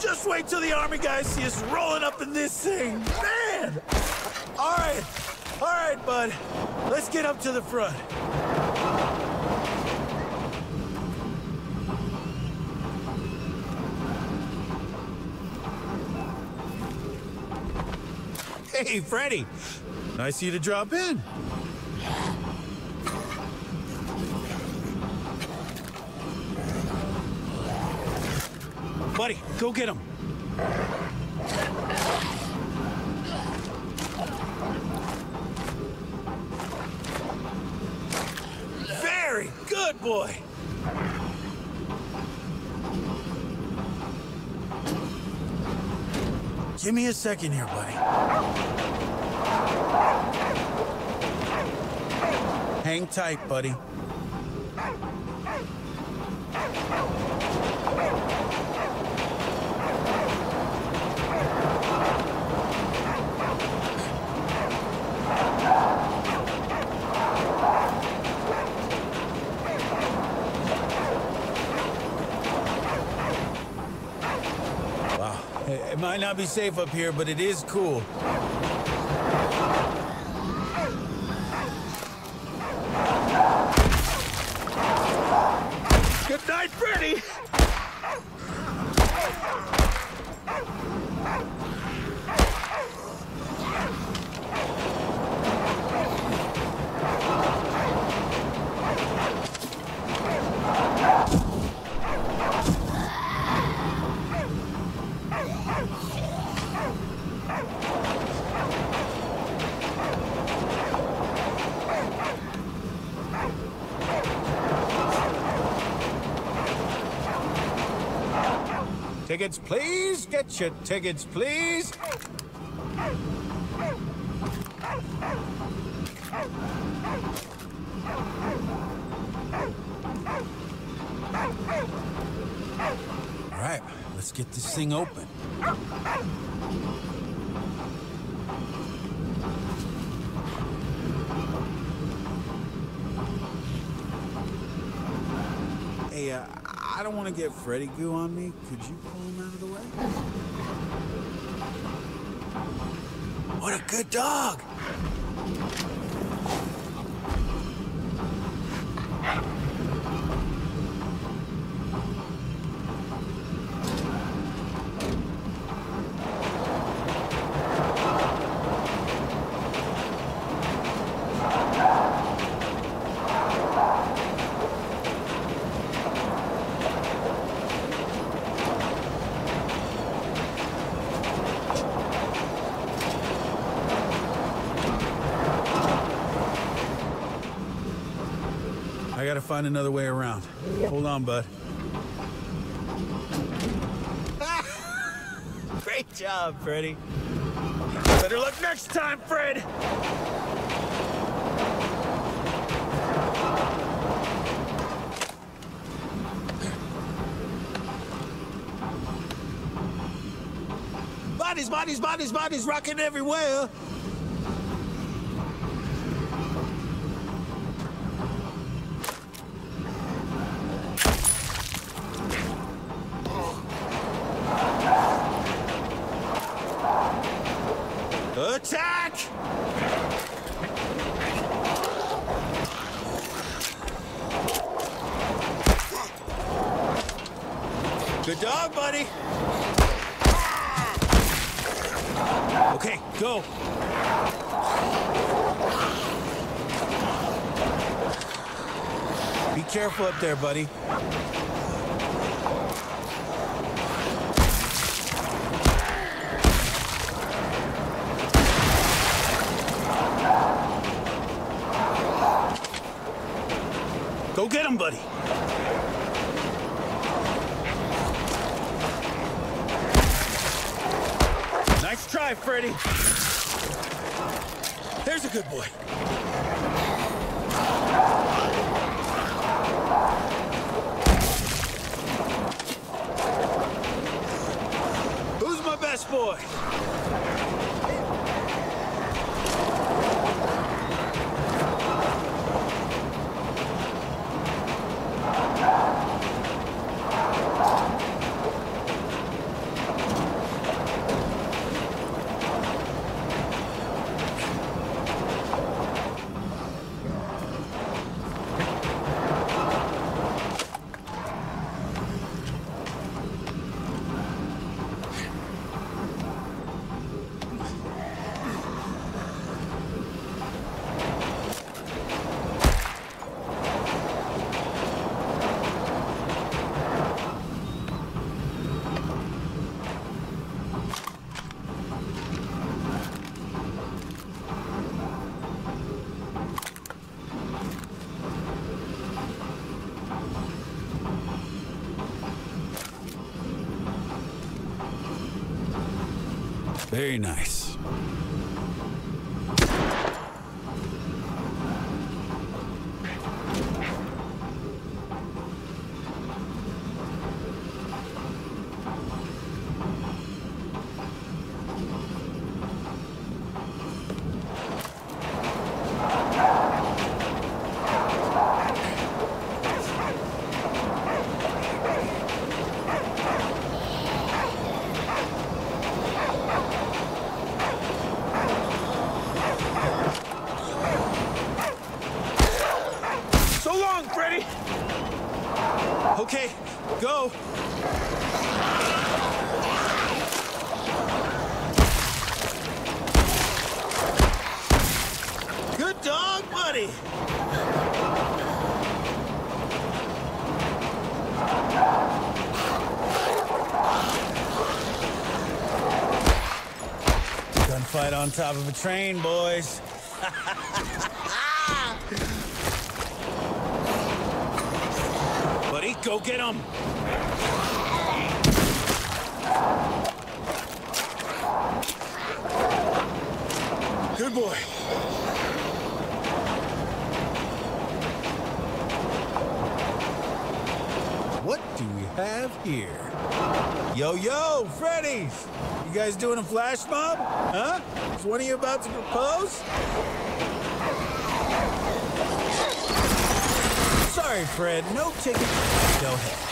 Just wait till the army guys see us rolling up in this thing! Man! Alright, alright, bud. Let's get up to the front. Hey, Freddy. Nice of you to drop in. Buddy, go get him. Very good, boy. Give me a second here, buddy. Hang tight, buddy. Wow. It it might not be safe up here, but it is cool. Good night, Freddy! Tickets, please. Get your tickets, please. All right, let's get this thing open. Hey, uh, I don't want to get Freddy goo on me. Could you pull him out of the way? What a good dog! Find another way around. Hold on, bud. Great job, Freddy. Better luck next time, Fred! Bodies, bodies, bodies, bodies rocking everywhere. Attack! Good dog, buddy. Okay, go. Be careful up there, buddy. Get him, buddy. Nice try, Freddy. There's a good boy. Who's my best boy? Very nice. So long, Freddy! Okay, go! Good dog, buddy! Gunfight on top of a train, boys. Buddy, go get him! Good boy. What do we have here? Yo, yo, Freddy's! Guys doing a flash mob? Huh? Is one of you about to propose? Sorry, Fred, no ticket. Go ahead.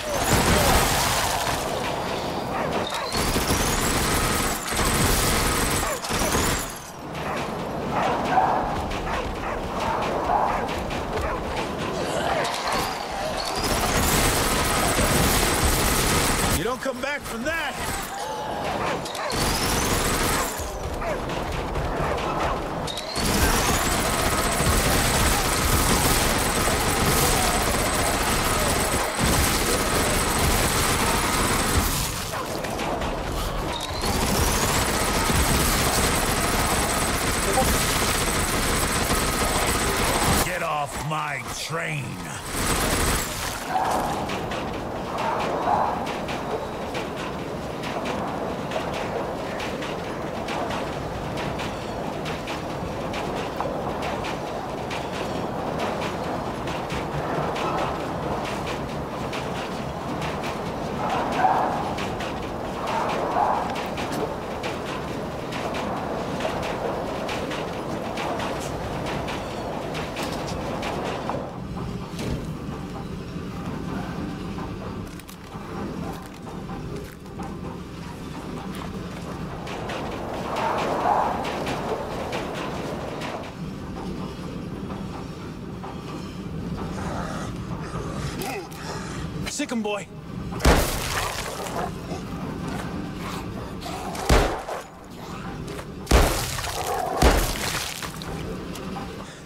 You don't come back from that! Get off my train! Sick 'em, boy.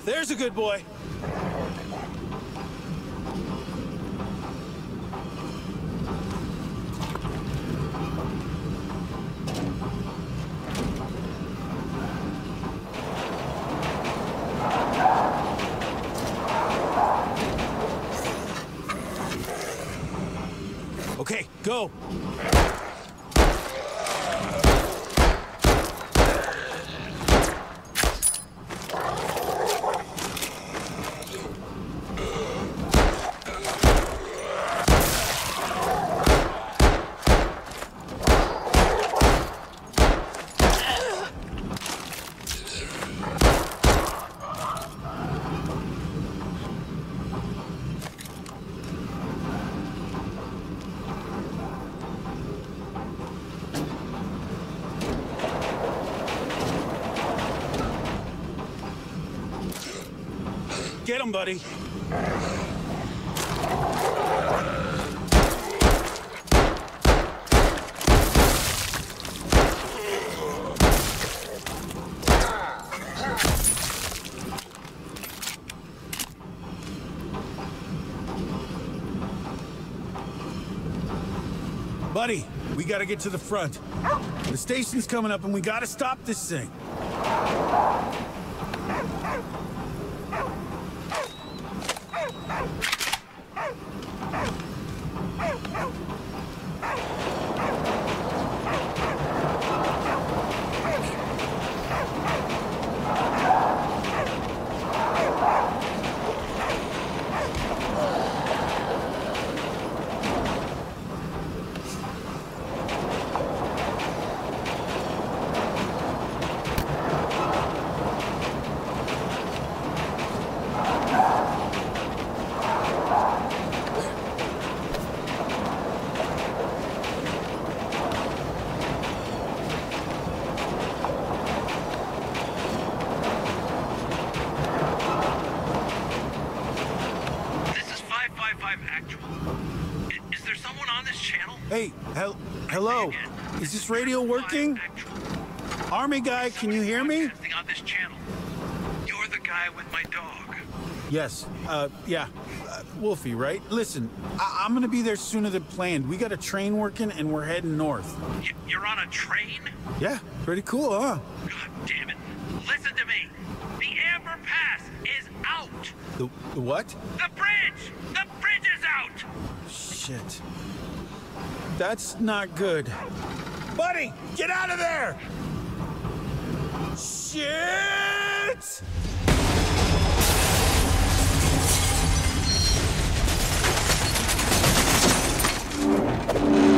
There's a good boy. Okay, go. Get him, buddy. Buddy, we gotta get to the front. Oh. The station's coming up and we gotta stop this thing. Hel- hello. Is this radio working? Army guy, can you hear me? On this channel. You're the guy with my dog. Yes. Uh, yeah. Uh, Wolfie, right? Listen, I- I'm gonna be there sooner than planned. We got a train working and we're heading north. Y- you're on a train? Yeah, pretty cool, huh? God damn it. Listen to me. The Amber Pass is out. The, the what? The bridge! The bridge is out! Shit. That's not good. Buddy, get out of there! Shit! you